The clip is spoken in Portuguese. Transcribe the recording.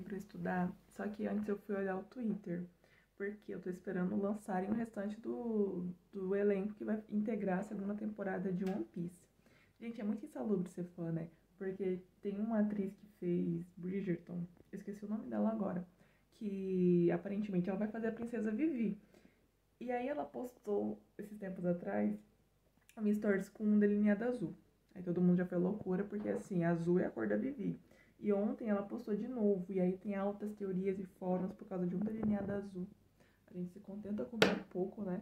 pra estudar, só que antes eu fui olhar o Twitter, porque eu tô esperando lançarem o restante do, do elenco que vai integrar a segunda temporada de One Piece. Gente, é muito insalubre ser fã, né? Porque tem uma atriz que fez Bridgerton, esqueci o nome dela agora, que aparentemente ela vai fazer a Princesa Vivi. E aí ela postou, esses tempos atrás, a minha stories com um delineado azul. Aí todo mundo já foi loucura, porque assim, azul é a cor da Vivi. E ontem ela postou de novo, e aí tem altas teorias e fóruns por causa de um delineado azul. A gente se contenta com um pouco, né?